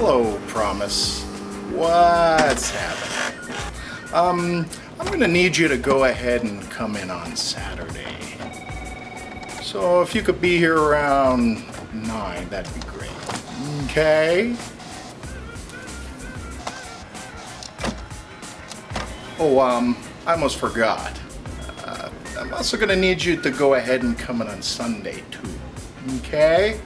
Hello, Promise. What's happening? Um, I'm gonna need you to go ahead and come in on Saturday. So if you could be here around 9, that'd be great. Okay? Oh, um, I almost forgot. Uh, I'm also gonna need you to go ahead and come in on Sunday, too. Okay?